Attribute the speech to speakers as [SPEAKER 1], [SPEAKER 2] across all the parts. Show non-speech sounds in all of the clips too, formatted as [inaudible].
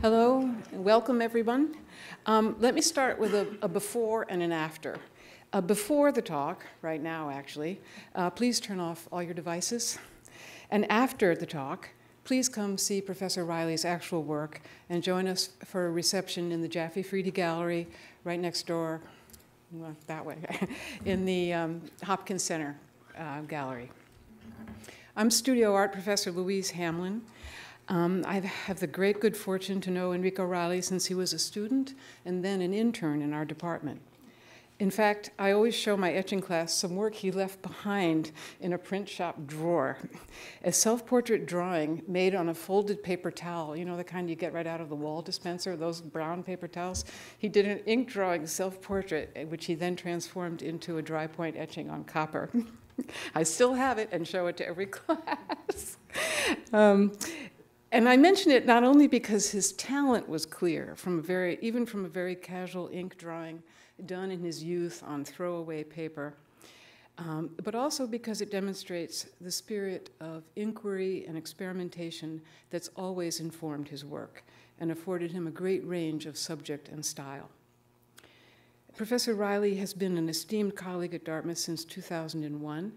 [SPEAKER 1] Hello, and welcome everyone. Um, let me start with a, a, before and an after. Uh, before the talk, right now actually, uh, please turn off all your devices. And after the talk, please come see Professor Riley's actual work and join us for a reception in the Jaffe Friede Gallery right next door, well, that way, [laughs] in the um, Hopkins Center uh, Gallery. I'm studio art professor Louise Hamlin. Um, I have the great good fortune to know Enrico Riley since he was a student and then an intern in our department. In fact, I always show my etching class some work he left behind in a print shop drawer. A self portrait drawing made on a folded paper towel, you know, the kind you get right out of the wall dispenser, those brown paper towels. He did an ink drawing self portrait, eh, which he then transformed into a dry point etching on copper. [laughs] I still have it and show it to every [laughs] class. um, and I mention it not only because his talent was clear from a very, even from a very casual ink drawing done in his youth on throwaway paper, um, but also because it demonstrates the spirit of inquiry and experimentation that's always informed his work and afforded him a great range of subject and style. Professor Riley has been an esteemed colleague at Dartmouth since 2001.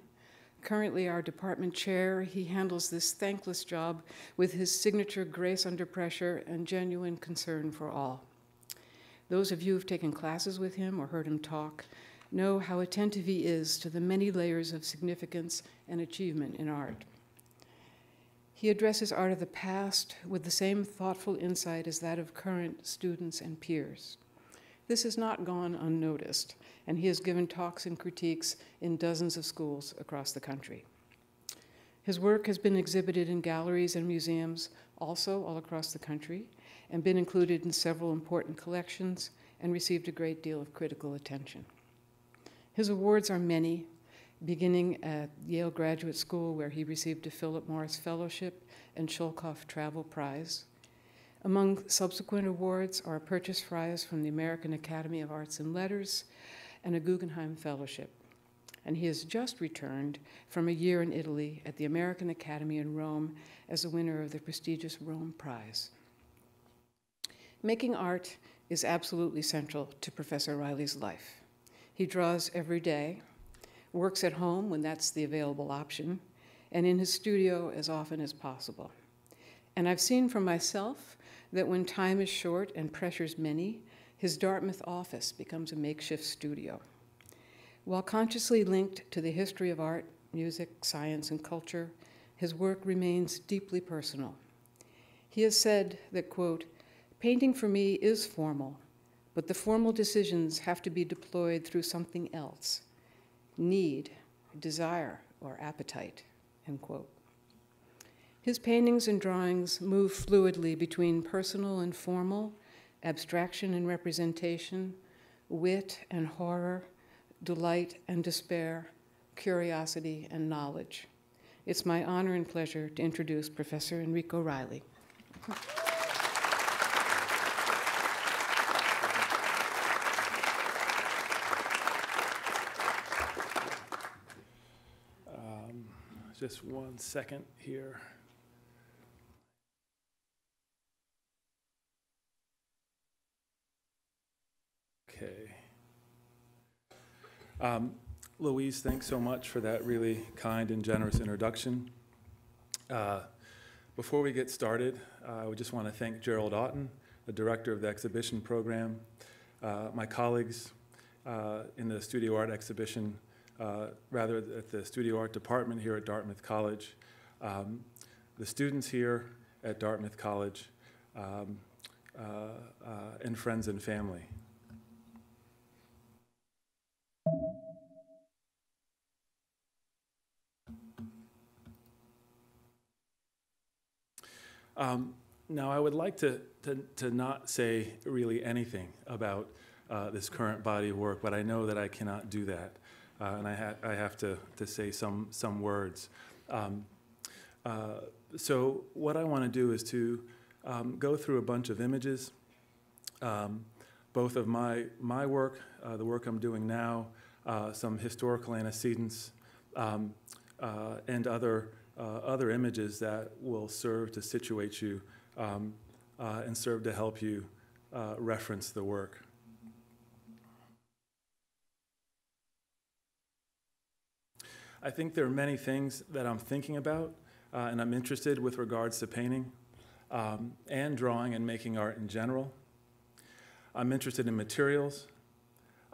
[SPEAKER 1] Currently, our department chair, he handles this thankless job with his signature grace under pressure and genuine concern for all. Those of you who've taken classes with him or heard him talk know how attentive he is to the many layers of significance and achievement in art. He addresses art of the past with the same thoughtful insight as that of current students and peers. This has not gone unnoticed, and he has given talks and critiques in dozens of schools across the country. His work has been exhibited in galleries and museums, also all across the country, and been included in several important collections and received a great deal of critical attention. His awards are many, beginning at Yale Graduate School, where he received a Philip Morris Fellowship and Schoellkopf Travel Prize, among subsequent awards are a Purchase Prize from the American Academy of Arts and Letters and a Guggenheim Fellowship. And he has just returned from a year in Italy at the American Academy in Rome as a winner of the prestigious Rome Prize. Making art is absolutely central to Professor Riley's life. He draws every day, works at home when that's the available option, and in his studio as often as possible. And I've seen for myself that when time is short and pressures many, his Dartmouth office becomes a makeshift studio. While consciously linked to the history of art, music, science, and culture, his work remains deeply personal. He has said that, quote, painting for me is formal, but the formal decisions have to be deployed through something else need, desire, or appetite, end quote. His paintings and drawings move fluidly between personal and formal, abstraction and representation, wit and horror, delight and despair, curiosity and knowledge. It's my honor and pleasure to introduce Professor Enrico Riley.
[SPEAKER 2] Um, just one second here. Okay. Um, Louise, thanks so much for that really kind and generous introduction. Uh, before we get started, uh, just want to thank Gerald Auten, the director of the exhibition program, uh, my colleagues uh, in the Studio Art exhibition, uh, rather at the Studio Art department here at Dartmouth College, um, the students here at Dartmouth College, um, uh, and friends and family. Um, now, I would like to, to, to, not say really anything about uh, this current body of work, but I know that I cannot do that. Uh, and I, ha I have to, to say some, some words. Um, uh, so what I want to do is to um, go through a bunch of images, um, both of my, my work, uh, the work I'm doing now, uh, some historical antecedents, um, uh, and other uh, other images that will serve to situate you um, uh, and serve to help you uh, reference the work. I think there are many things that I'm thinking about uh, and I'm interested with regards to painting um, and drawing and making art in general. I'm interested in materials.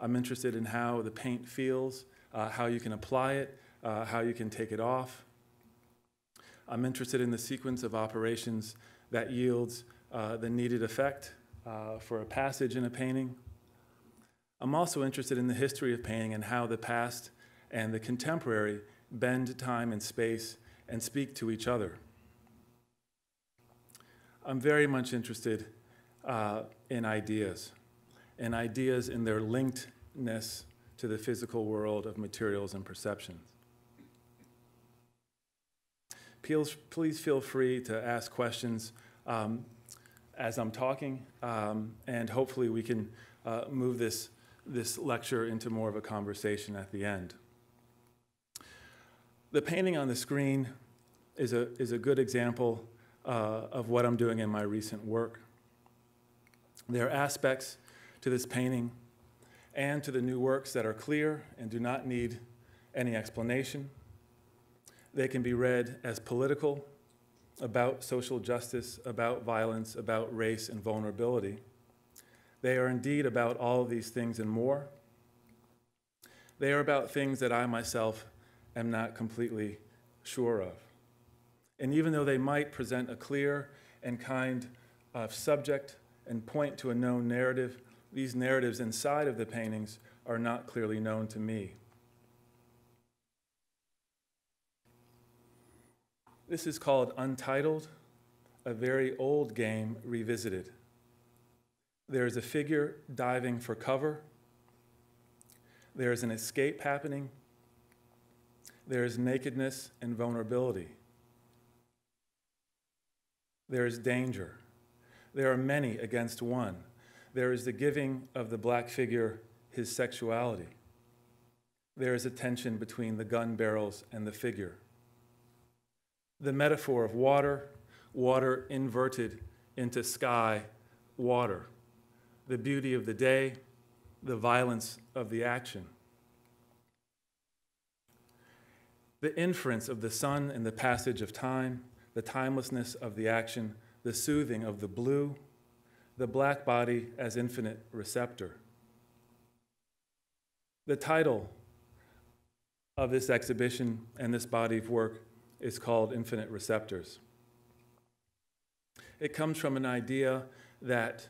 [SPEAKER 2] I'm interested in how the paint feels, uh, how you can apply it, uh, how you can take it off. I'm interested in the sequence of operations that yields uh, the needed effect uh, for a passage in a painting. I'm also interested in the history of painting and how the past and the contemporary bend time and space and speak to each other. I'm very much interested uh, in ideas, and ideas in their linkedness to the physical world of materials and perceptions. Please, please feel free to ask questions um, as I'm talking, um, and hopefully we can uh, move this, this lecture into more of a conversation at the end. The painting on the screen is a, is a good example uh, of what I'm doing in my recent work. There are aspects to this painting and to the new works that are clear and do not need any explanation. They can be read as political, about social justice, about violence, about race and vulnerability. They are indeed about all of these things and more. They are about things that I myself am not completely sure of. And even though they might present a clear and kind of subject and point to a known narrative, these narratives inside of the paintings are not clearly known to me. This is called Untitled, a very old game revisited. There is a figure diving for cover. There is an escape happening. There is nakedness and vulnerability. There is danger. There are many against one. There is the giving of the black figure his sexuality. There is a tension between the gun barrels and the figure. The metaphor of water, water inverted into sky, water. The beauty of the day, the violence of the action. the inference of the sun and the passage of time, the timelessness of the action, the soothing of the blue, the black body as infinite receptor. The title of this exhibition and this body of work is called Infinite Receptors. It comes from an idea that,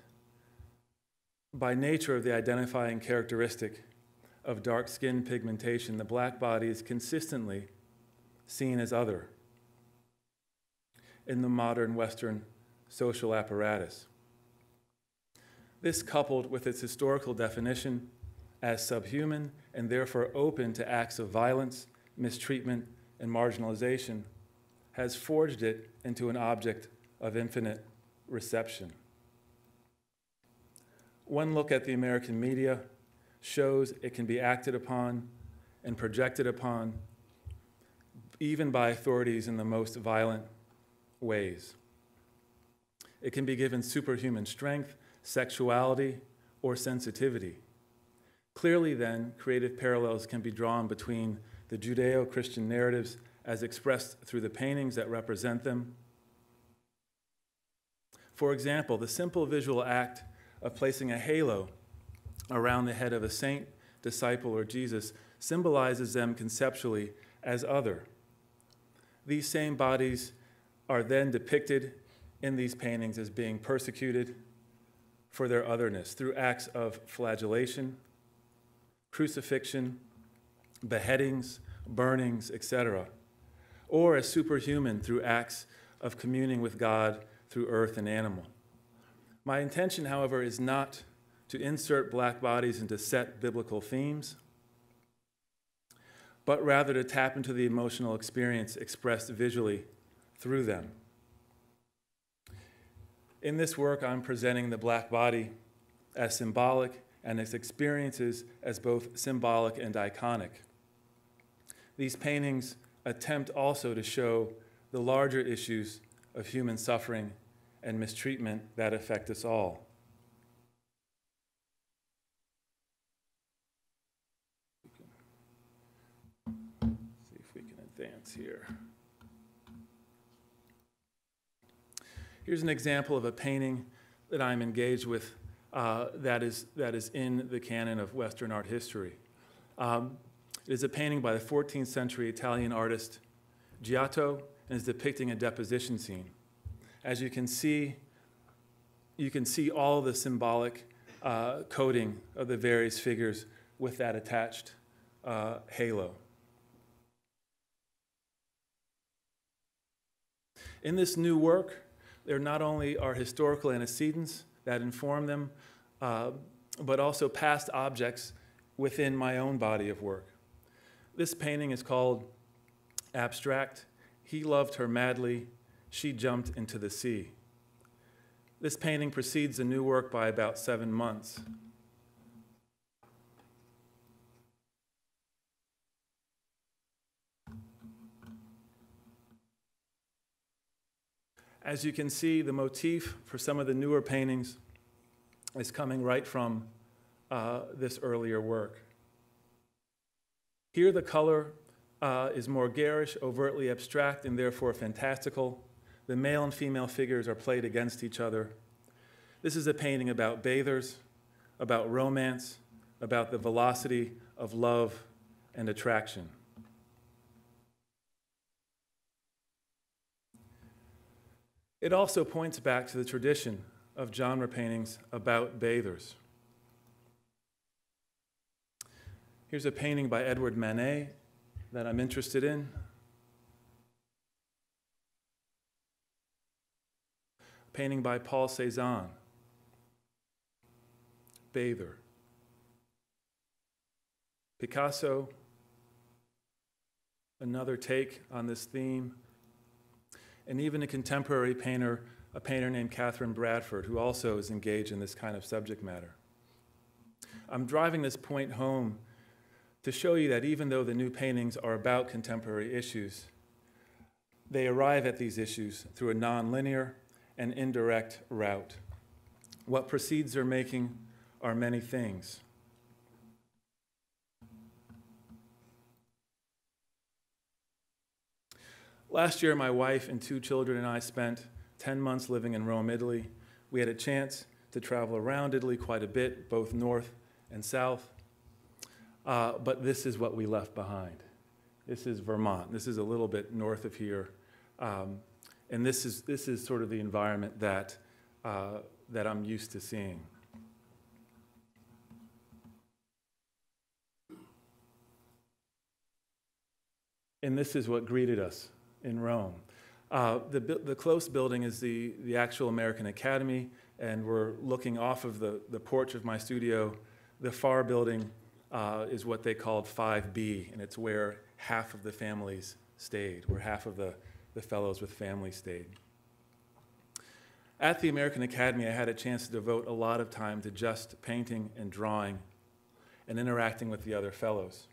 [SPEAKER 2] by nature of the identifying characteristic of dark skin pigmentation, the black body is consistently seen as other in the modern Western social apparatus. This, coupled with its historical definition as subhuman and therefore open to acts of violence, mistreatment, and marginalization, has forged it into an object of infinite reception. One look at the American media shows it can be acted upon and projected upon even by authorities in the most violent ways. It can be given superhuman strength, sexuality, or sensitivity. Clearly, then, creative parallels can be drawn between the Judeo Christian narratives as expressed through the paintings that represent them. For example, the simple visual act of placing a halo around the head of a saint, disciple, or Jesus symbolizes them conceptually as other these same bodies are then depicted in these paintings as being persecuted for their otherness through acts of flagellation, crucifixion, beheadings, burnings, etc., or as superhuman through acts of communing with God through earth and animal. My intention, however, is not to insert black bodies into set biblical themes but rather to tap into the emotional experience expressed visually through them. In this work, I'm presenting the black body as symbolic and its experiences as both symbolic and iconic. These paintings attempt also to show the larger issues of human suffering and mistreatment that affect us all. See if we can advance here. Here's an example of a painting that I'm engaged with uh, that, is, that is in the canon of Western art history. Um, it is a painting by the 14th century Italian artist Giotto and is depicting a deposition scene. As you can see, you can see all the symbolic uh, coding of the various figures with that attached uh, halo. In this new work, there not only are historical antecedents that inform them, uh, but also past objects within my own body of work. This painting is called Abstract. He loved her madly, she jumped into the sea. This painting precedes the new work by about seven months. As you can see, the motif for some of the newer paintings is coming right from uh, this earlier work. Here, the color uh, is more garish, overtly abstract, and therefore fantastical. The male and female figures are played against each other. This is a painting about bathers, about romance, about the velocity of love and attraction. It also points back to the tradition of genre paintings about bathers. Here's a painting by Edward Manet that I'm interested in. A painting by Paul Cézanne, Bather. Picasso, another take on this theme and even a contemporary painter, a painter named Katherine Bradford, who also is engaged in this kind of subject matter. I'm driving this point home to show you that even though the new paintings are about contemporary issues, they arrive at these issues through a nonlinear and indirect route. What precedes their making are many things. Last year, my wife and two children and I spent 10 months living in Rome, Italy. We had a chance to travel around Italy quite a bit, both north and south. Uh, but this is what we left behind. This is Vermont. This is a little bit north of here. Um, and this is, this is sort of the environment that, uh, that I'm used to seeing. And this is what greeted us in Rome. Uh, the, the close building is the, the actual American Academy, and we're looking off of the, the porch of my studio. The far building uh, is what they called 5B, and it's where half of the families stayed, where half of the, the fellows with families stayed. At the American Academy, I had a chance to devote a lot of time to just painting and drawing and interacting with the other fellows.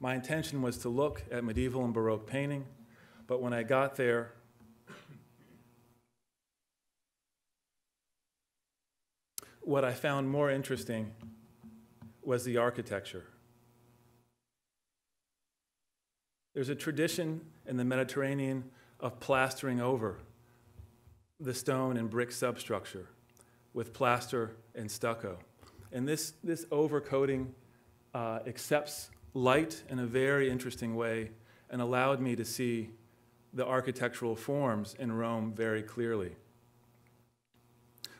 [SPEAKER 2] My intention was to look at medieval and Baroque painting, but when I got there, what I found more interesting was the architecture. There's a tradition in the Mediterranean of plastering over the stone and brick substructure with plaster and stucco. And this, this overcoating uh, accepts light in a very interesting way and allowed me to see the architectural forms in Rome very clearly.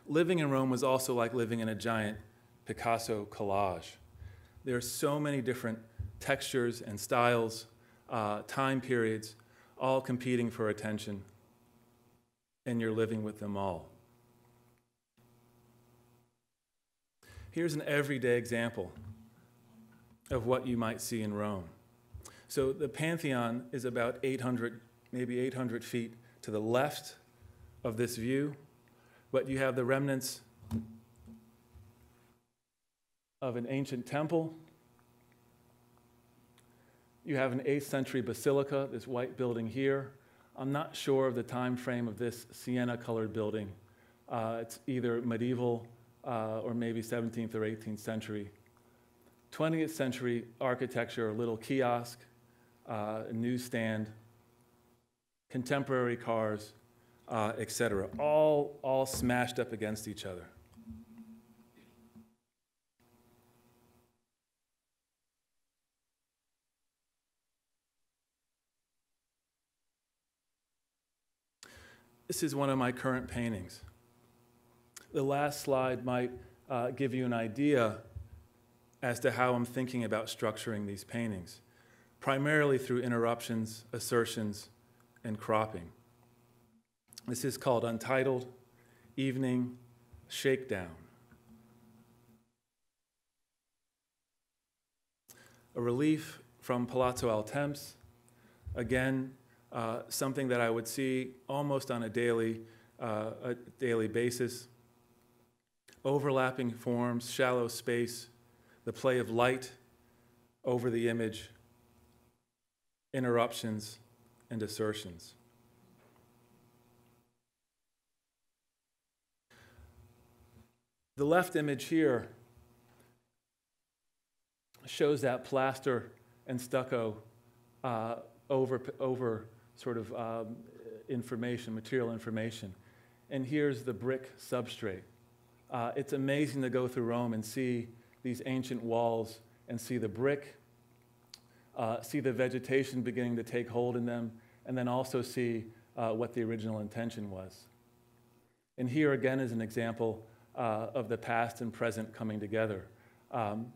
[SPEAKER 2] Living in Rome was also like living in a giant Picasso collage. There are so many different textures and styles, uh, time periods, all competing for attention, and you're living with them all. Here's an everyday example of what you might see in Rome. So the Pantheon is about 800, maybe 800 feet to the left of this view, but you have the remnants of an ancient temple. You have an 8th century basilica, this white building here. I'm not sure of the time frame of this sienna-colored building. Uh, It's either medieval uh, or maybe 17th or 18th century. 20th century architecture, a little kiosk, uh, a newsstand, contemporary cars, uh, et cetera, all, all smashed up against each other. This is one of my current paintings. The last slide might uh, give you an idea as to how I'm thinking about structuring these paintings, primarily through interruptions, assertions, and cropping. This is called Untitled Evening Shakedown. A relief from Palazzo Altemps, again, uh, something that I would see almost on a daily, uh, a daily basis. Overlapping forms, shallow space, the play of light over the image, interruptions, and assertions. The left image here shows that plaster and stucco uh, over, over sort of um, information, material information. And here's the brick substrate. Uh, it's amazing to go through Rome and see these ancient walls and see the brick, uh, see the vegetation beginning to take hold in them, and then also see uh, what the original intention was. And here again is an example uh, of the past and present coming together. Um,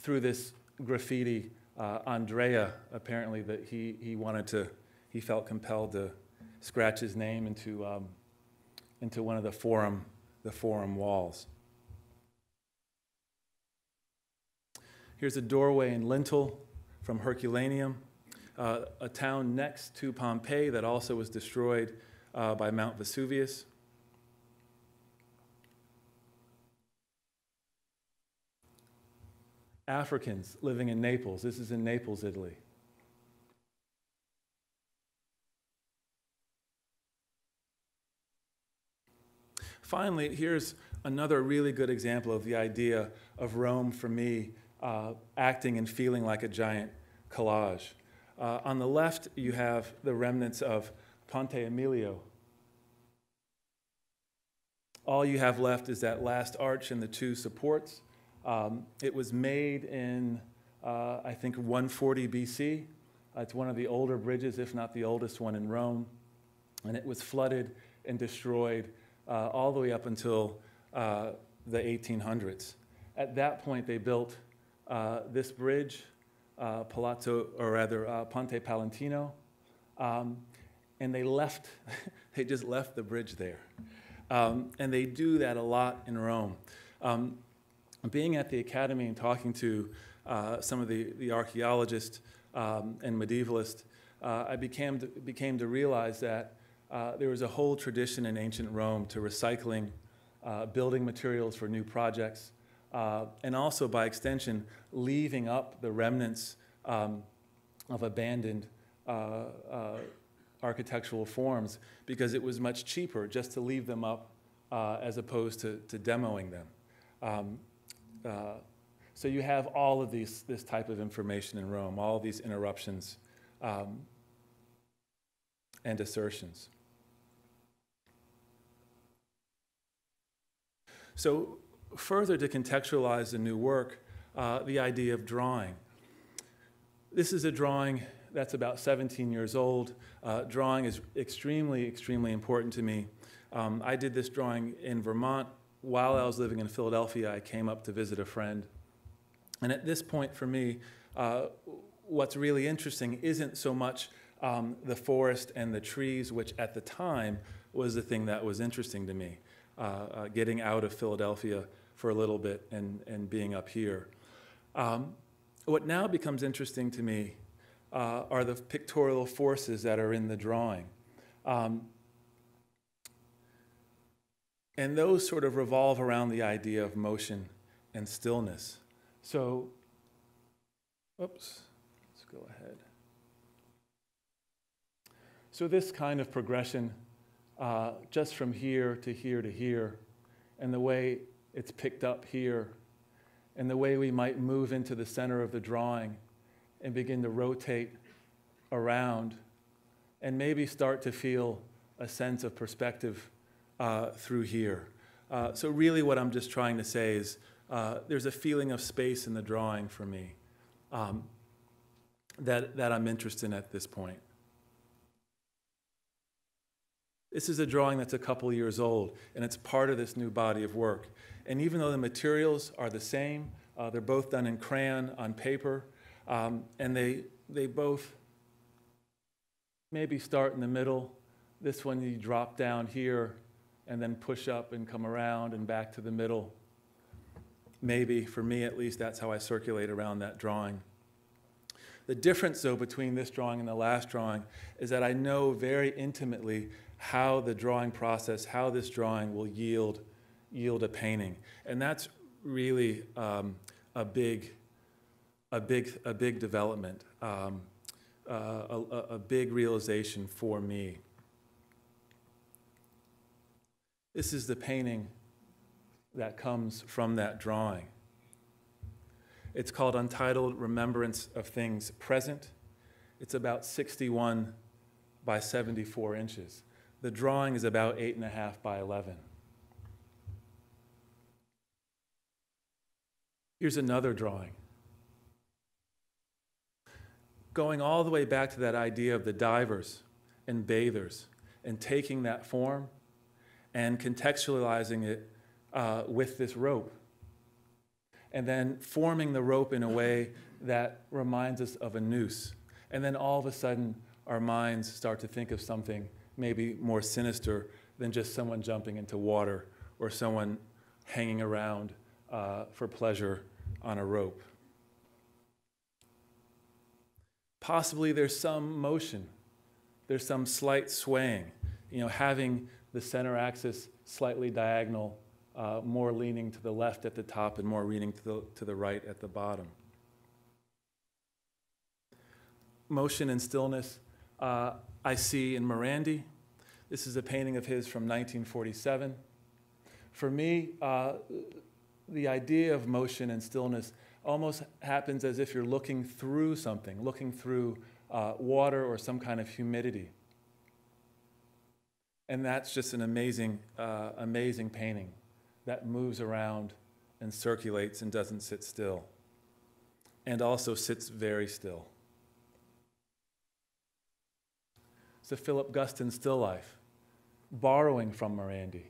[SPEAKER 2] through this graffiti, uh, Andrea, apparently, that he, he wanted to, he felt compelled to scratch his name into, um, into one of the forum, the forum walls. Here's a doorway and lintel from Herculaneum, uh, a town next to Pompeii that also was destroyed uh, by Mount Vesuvius. Africans living in Naples. This is in Naples, Italy. Finally, here's another really good example of the idea of Rome for me uh, acting and feeling like a giant collage. Uh, on the left, you have the remnants of Ponte Emilio. All you have left is that last arch and the two supports. Um, it was made in, uh, I think, 140 BC. It's one of the older bridges, if not the oldest one in Rome. And it was flooded and destroyed uh, all the way up until uh, the 1800s. At that point, they built uh, this bridge, uh, Palazzo, or rather, Ponte Palatino. Um, and they left, [laughs] they just left the bridge there. Um, and they do that a lot in Rome. Um, being at the academy and talking to uh, some of the, the archaeologists um, and medievalists, uh, I became to, became to realize that uh, there was a whole tradition in ancient Rome to recycling uh, building materials for new projects, uh, and also by extension, leaving up the remnants um, of abandoned uh, architectural forms because it was much cheaper just to leave them up as opposed to, to demoing them. Um, uh, so you have all of these, this type of information in Rome, all these interruptions um, and assertions. So further to contextualize the new work, uh, the idea of drawing. This is a drawing that's about 17 years old. Uh, drawing is extremely, extremely important to me. Um, I did this drawing in Vermont while I was living in Philadelphia, I came up to visit a friend. And at this point, for me, uh, what's really interesting isn't so much um, the forest and the trees, which at the time was the thing that was interesting to me, uh, getting out of Philadelphia for a little bit and, and being up here. Um, what now becomes interesting to me uh, are the pictorial forces that are in the drawing. Um, and those sort of revolve around the idea of motion and stillness. So, oops, let's go ahead. So this kind of progression, uh, just from here to here to here, and the way it's picked up here, and the way we might move into the center of the drawing and begin to rotate around and maybe start to feel a sense of perspective uh, through here. Uh, so, really, what I'm just trying to say is uh, there's a feeling of space in the drawing for me um, that, that I'm interested in at this point. This is a drawing that's a couple years old, and it's part of this new body of work. And even though the materials are the same, uh, they're both done in crayon on paper, um, and they, they both maybe start in the middle. This one you drop down here and then push up and come around and back to the middle. Maybe, for me at least, that's how I circulate around that drawing. The difference, though, between this drawing and the last drawing is that I know very intimately how the drawing process, how this drawing will yield, yield a painting. And that's really um, a, big, a, big, a big development, um, uh, a, a big realization for me. This is the painting that comes from that drawing. It's called Untitled Remembrance of Things Present. It's about 61 by 74 inches. The drawing is about 8.5 by 11. Here's another drawing. Going all the way back to that idea of the divers and bathers and taking that form and contextualizing it uh, with this rope. And then forming the rope in a way that reminds us of a noose. And then all of a sudden, our minds start to think of something maybe more sinister than just someone jumping into water or someone hanging around uh, for pleasure on a rope. Possibly there's some motion, there's some slight swaying, you know, having the center axis slightly diagonal, uh, more leaning to the left at the top and more leaning to the, to the right at the bottom. Motion and stillness uh, I see in Morandi. This is a painting of his from 1947. For me, uh, the idea of motion and stillness almost happens as if you're looking through something, looking through uh, water or some kind of humidity. And that's just an amazing, uh, amazing painting that moves around and circulates and doesn't sit still, and also sits very still. A Philip Guston's still life, borrowing from Morandi.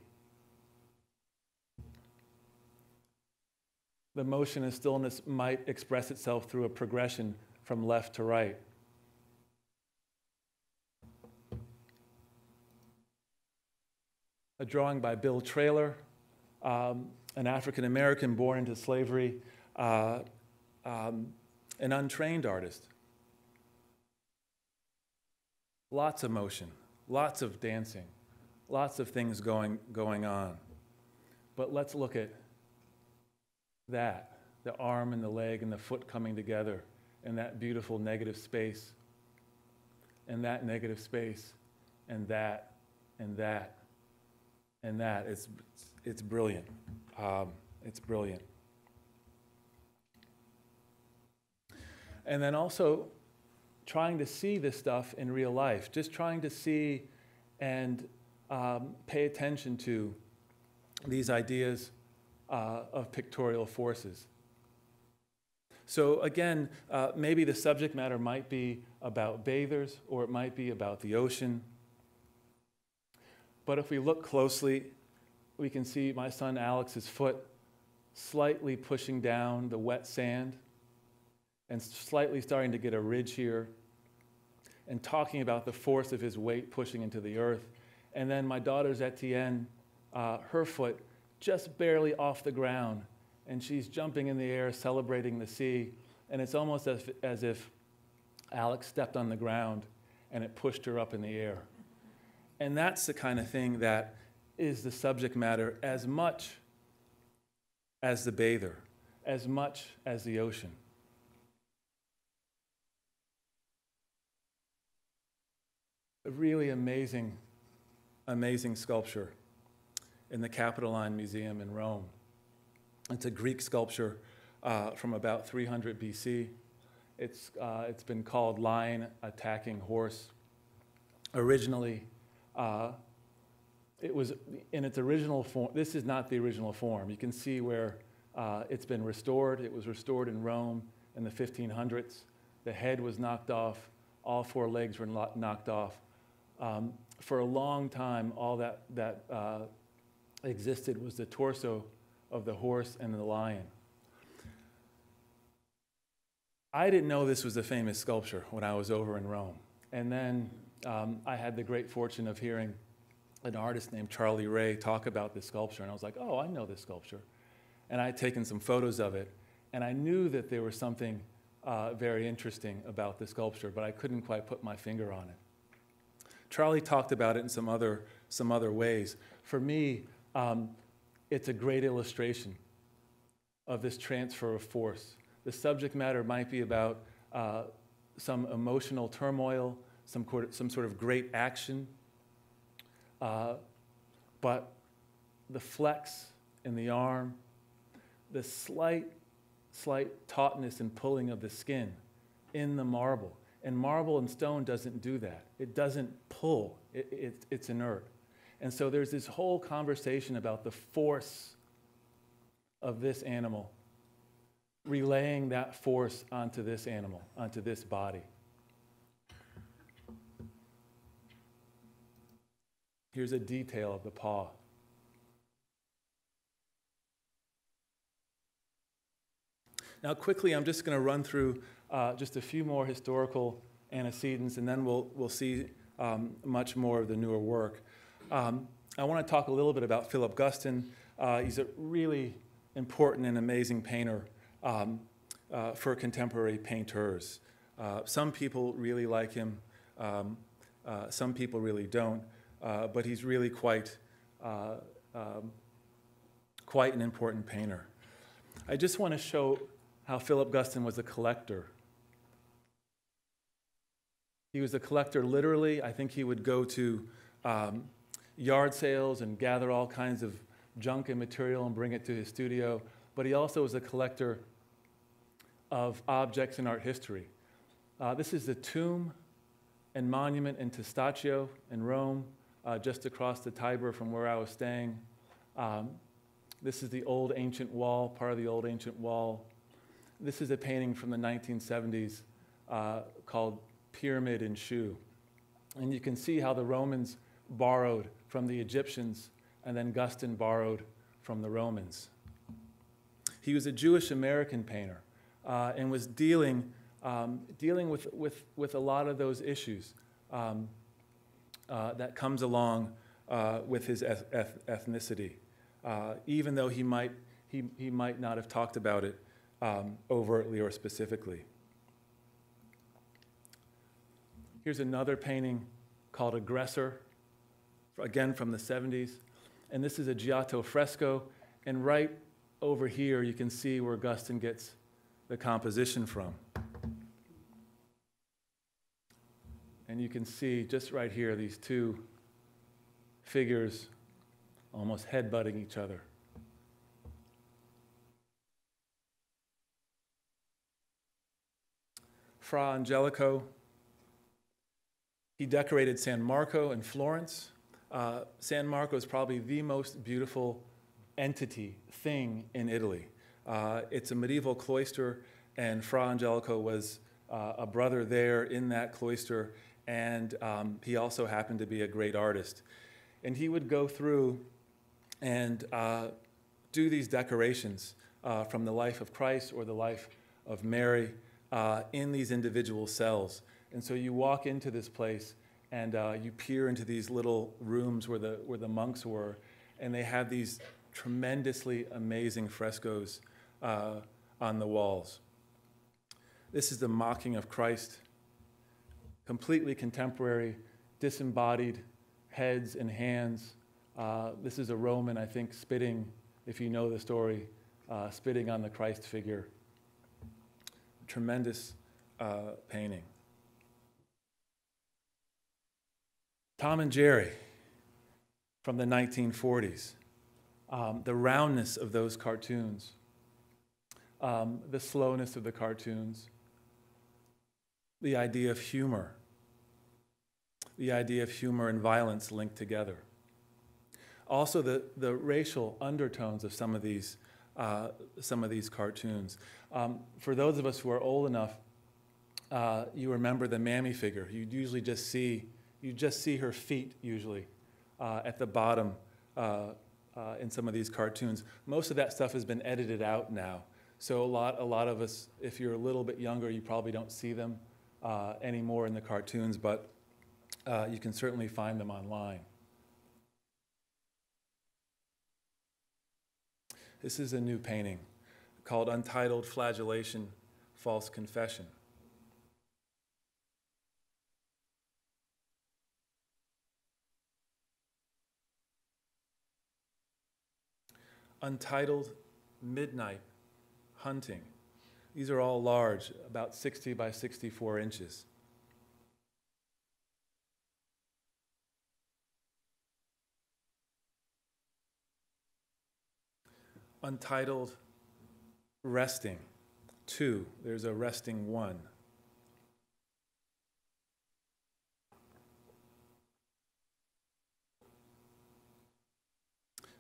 [SPEAKER 2] The motion and stillness might express itself through a progression from left to right. a drawing by Bill Traylor, um, an African American born into slavery, uh, um, an untrained artist. Lots of motion, lots of dancing, lots of things going, going on. But let's look at that the arm and the leg and the foot coming together in that beautiful negative space, and that negative space, and that, and that and that. It's, it's brilliant. Um, it's brilliant. And then also trying to see this stuff in real life, just trying to see and um, pay attention to these ideas uh, of pictorial forces. So, again, uh, maybe the subject matter might be about bathers or it might be about the ocean but if we look closely, we can see my son Alex's foot slightly pushing down the wet sand and slightly starting to get a ridge here and talking about the force of his weight pushing into the earth. And then my daughter's Etienne, uh, her foot just barely off the ground, and she's jumping in the air, celebrating the sea. And it's almost as, as if Alex stepped on the ground and it pushed her up in the air. And that's the kind of thing that is the subject matter as much as the bather, as much as the ocean. A really amazing, amazing sculpture in the Capitoline Museum in Rome. It's a Greek sculpture uh, from about 300 BC. It's, uh, it's been called Lion Attacking Horse. Originally, uh, it was in its original form. This is not the original form. You can see where uh, it's been restored. It was restored in Rome in the 1500s. The head was knocked off, all four legs were knocked off. Um, for a long time, all that, that uh, existed was the torso of the horse and the lion. I didn't know this was a famous sculpture when I was over in Rome. And then um, I had the great fortune of hearing an artist named Charlie Ray talk about this sculpture. And I was like, oh, I know this sculpture. And I had taken some photos of it. And I knew that there was something uh, very interesting about the sculpture, but I couldn't quite put my finger on it. Charlie talked about it in some other, some other ways. For me, um, it's a great illustration of this transfer of force. The subject matter might be about uh, some emotional turmoil, some, some sort of great action, uh, but the flex in the arm, the slight, slight tautness and pulling of the skin in the marble. And marble and stone doesn't do that. It doesn't pull, it, it, it's inert. And so there's this whole conversation about the force of this animal, relaying that force onto this animal, onto this body. Here's a detail of the paw. Now, quickly, I'm just going to run through uh, just a few more historical antecedents, and then we'll, we'll see um, much more of the newer work. Um, I want to talk a little bit about Philip Guston. Uh, he's a really important and amazing painter um, uh, for contemporary painters. Uh, some people really like him, um, uh, some people really don't, uh, but he's really quite, um, quite an important painter. I just want to show how Philip Guston was a collector. He was a collector literally. I think he would go to um, yard sales and gather all kinds of junk and material and bring it to his studio. But he also was a collector of objects in art history. Uh, this is the tomb and monument in Testaccio in Rome, uh, just across the Tiber from where I was staying. Um, this is the old ancient wall, part of the old ancient wall. This is a painting from the 1970s uh, called Pyramid and Shoe. And you can see how the Romans borrowed from the Egyptians, and then Guston borrowed from the Romans. He was a Jewish American painter uh, and was dealing, um, dealing with, with, with a lot of those issues um, uh, that comes along uh, with his eth- ethnicity, uh, even though he might, he, he might not have talked about it um, overtly or specifically. Here's another painting called Aggressor again from the 70s. And this is a Giotto fresco. And right over here, you can see where Guston gets the composition from. And you can see just right here these two figures almost headbutting each other. Fra Angelico, he decorated San Marco in Florence uh, San Marco is probably the most beautiful entity, thing in Italy. Uh, it's a medieval cloister, and Fra Angelico was uh, a brother there in that cloister, and um, he also happened to be a great artist. And he would go through and uh, do these decorations uh, from the life of Christ or the life of Mary uh, in these individual cells. And so you walk into this place and uh, you peer into these little rooms where the, where the monks were, and they have these tremendously amazing frescoes uh, on the walls. This is the mocking of Christ, completely contemporary, disembodied heads and hands. Uh, this is a Roman, I think, spitting, if you know the story, uh, spitting on the Christ figure. Tremendous uh, painting. Tom and Jerry from the 1940s, um, the roundness of those cartoons, um, the slowness of the cartoons, the idea of humor, the idea of humor and violence linked together. Also, the, the racial undertones of some of these, uh, some of these cartoons. Um, for those of us who are old enough, uh, you remember the Mammy figure. You usually just see, you just see her feet usually uh, at the bottom uh, uh, in some of these cartoons. Most of that stuff has been edited out now. So a lot, a lot of us, if you're a little bit younger, you probably don't see them uh, anymore in the cartoons, but uh, you can certainly find them online. This is a new painting called Untitled Flagellation, False Confession. Untitled Midnight Hunting. These are all large, about 60 by 64 inches. Untitled Resting. Two, there's a resting one.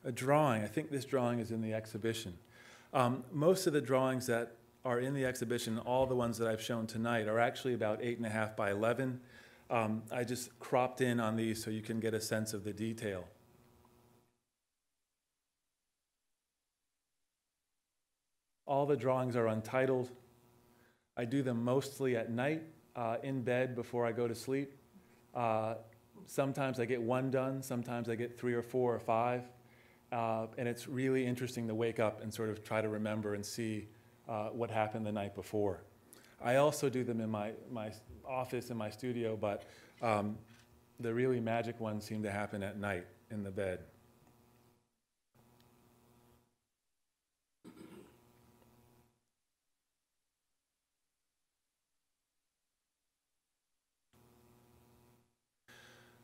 [SPEAKER 2] A drawing, I think this drawing is in the exhibition. Um, most of the drawings that are in the exhibition, all the ones that I've shown tonight, are actually about eight and a half by 11. Um, I just cropped in on these so you can get a sense of the detail. All the drawings are untitled. I do them mostly at night, uh, in bed before I go to sleep. Uh, sometimes I get one done, sometimes I get three or four or five. Uh, and it's really interesting to wake up and sort of try to remember and see uh, what happened the night before. I also do them in my, my office, in my studio, but um, the really magic ones seem to happen at night in the bed.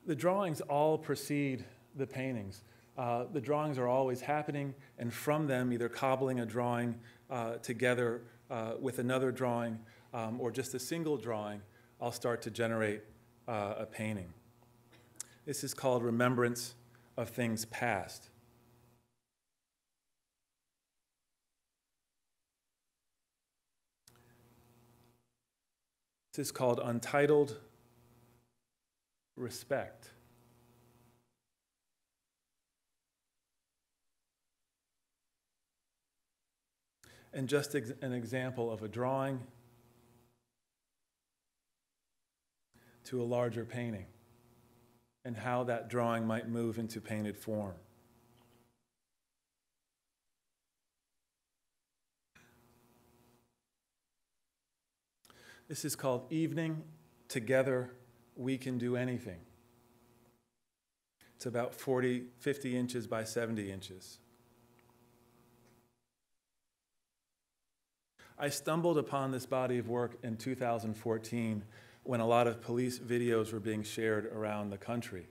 [SPEAKER 2] The drawings all precede the paintings. Uh, the drawings are always happening, and from them, either cobbling a drawing uh, together uh, with another drawing um, or just a single drawing, I'll start to generate uh, a painting. This is called remembrance of things past. This is called untitled respect. And just ex an example of a drawing to a larger painting and how that drawing might move into painted form. This is called Evening Together We Can Do Anything. It's about 40, 50 inches by 70 inches. I stumbled upon this body of work in 2014 when a lot of police videos were being shared around the country.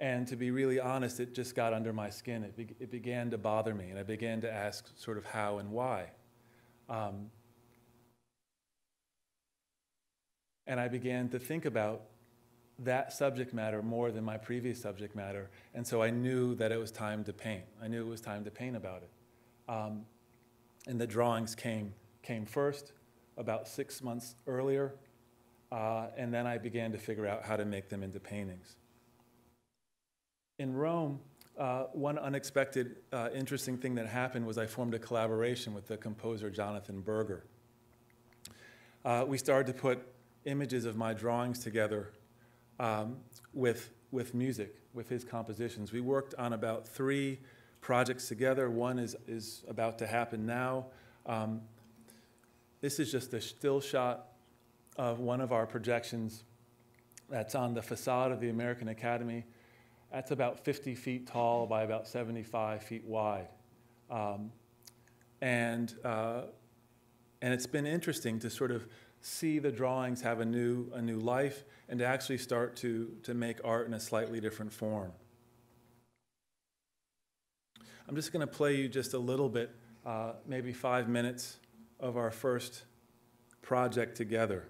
[SPEAKER 2] And to be really honest, it just got under my skin. It, be it began to bother me, and I began to ask sort of how and why. Um, and I began to think about that subject matter more than my previous subject matter, and so I knew that it was time to paint. I knew it was time to paint about it. Um, and the drawings came, came first, about six months earlier, uh, and then I began to figure out how to make them into paintings. In Rome, uh, one unexpected, uh, interesting thing that happened was I formed a collaboration with the composer Jonathan Berger. Uh, we started to put images of my drawings together um, with, with music, with his compositions. We worked on about three projects together. One is, is about to happen now. Um, this is just a still shot of one of our projections that's on the facade of the American Academy. That's about 50 feet tall by about 75 feet wide. Um, and, uh, and it's been interesting to sort of see the drawings have a new, a new life and to actually start to, to make art in a slightly different form. I'm just going to play you just a little bit, uh, maybe five minutes of our first project together.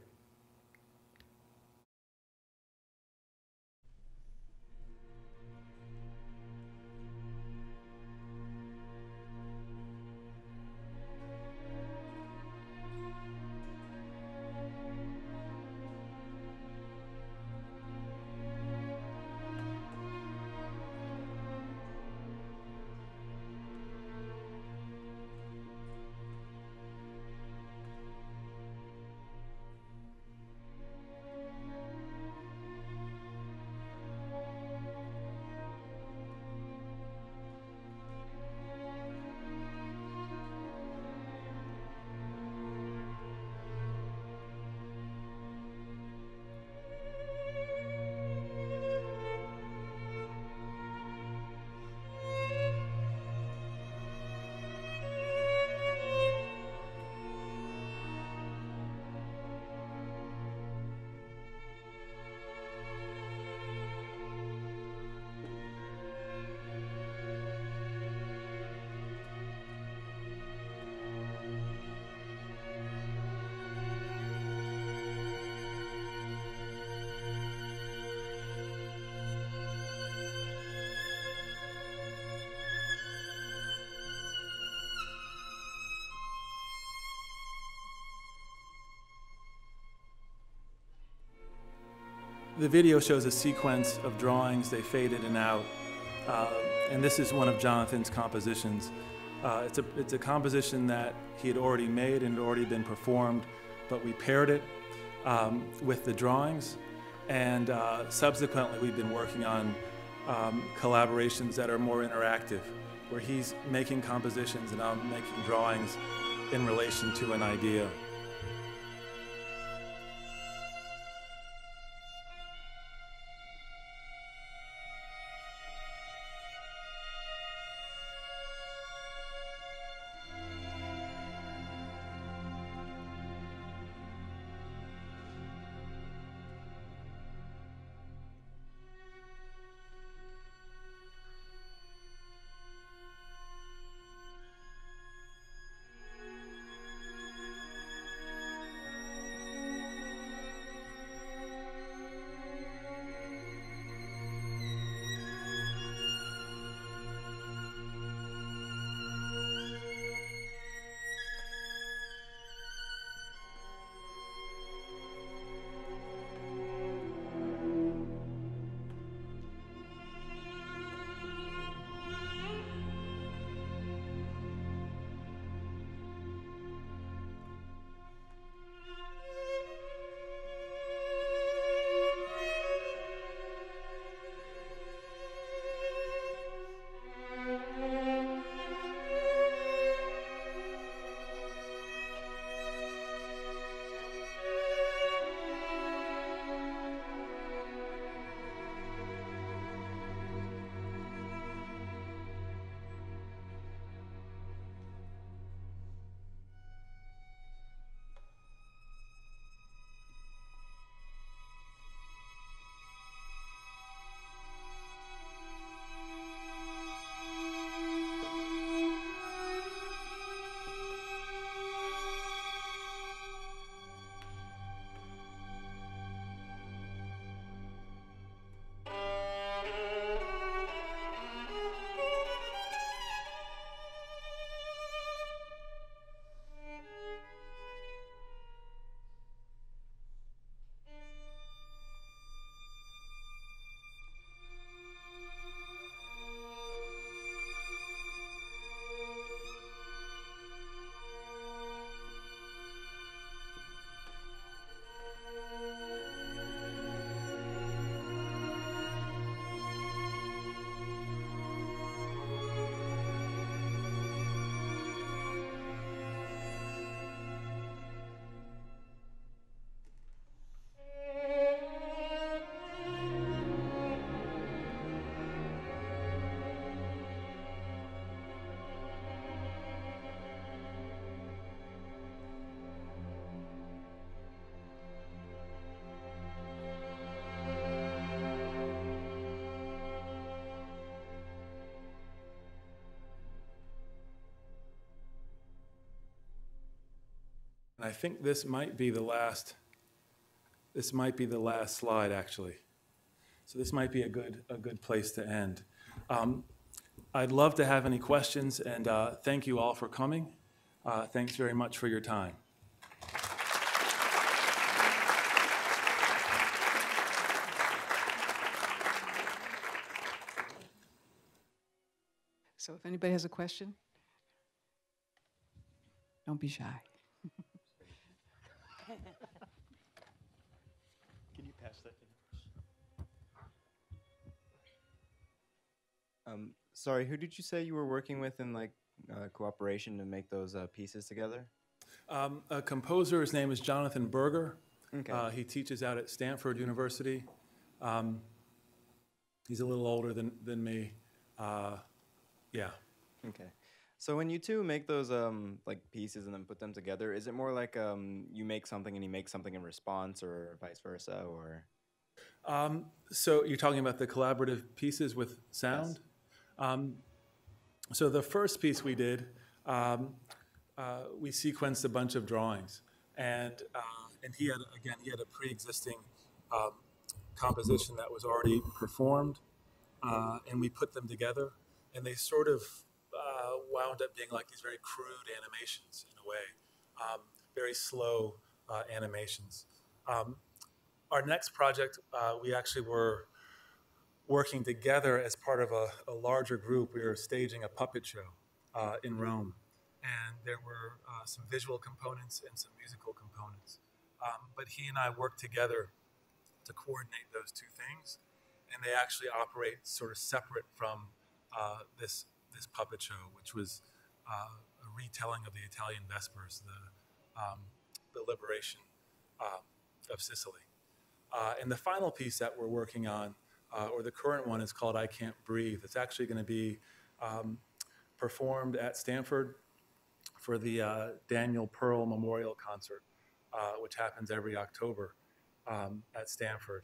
[SPEAKER 2] The video shows a sequence of drawings. They fade in and out. Uh, and this is one of Jonathan's compositions. Uh, it's, a, it's a composition that he had already made and had already been performed, but we paired it um, with the drawings. And uh, subsequently, we've been working on um, collaborations that are more interactive, where he's making compositions and I'm making drawings in relation to an idea. I think this might be the last, this might be the last slide, actually. So this might be a good, a good place to end. Um, I'd love to have any questions, and uh, thank you all for coming. Uh, Thanks very much for your time.
[SPEAKER 1] So if anybody has a question, don't be shy.
[SPEAKER 3] Can you pass that to Um, sorry, who did you say you were working with in like uh, cooperation to make those uh, pieces together?
[SPEAKER 2] Um, A composer, his name is Jonathan Berger.
[SPEAKER 3] Okay.
[SPEAKER 2] Uh, He teaches out at Stanford University. Um, He's a little older than, than me. Uh, Yeah.
[SPEAKER 3] Okay. So when you two make those um, like pieces and then put them together, is it more like um, you make something and he makes something in response, or vice versa, or?
[SPEAKER 2] Um, So you're talking about the collaborative pieces with sound? Um, So the first piece we did, um, uh, we sequenced a bunch of drawings. And, uh, and he had, again, he had a pre-existing um, composition that was already performed. uh, And we put them together. And they sort of uh, wound up being like these very crude animations in a way, um, very slow uh, animations. Um, our next project, uh, we actually were working together as part of a, a larger group. We were staging a puppet show uh, in Rome, and there were uh, some visual components and some musical components. Um, but he and I worked together to coordinate those two things, and they actually operate sort of separate from uh, this this puppet show, which was uh, a retelling of the Italian Vespers, the um, the liberation uh, of Sicily. Uh, and the final piece that we're working on, uh, or the current one, is called I Can't Breathe. It's actually going to be um, performed at Stanford for the uh, Daniel Pearl Memorial Concert, uh, which happens every October um, at Stanford.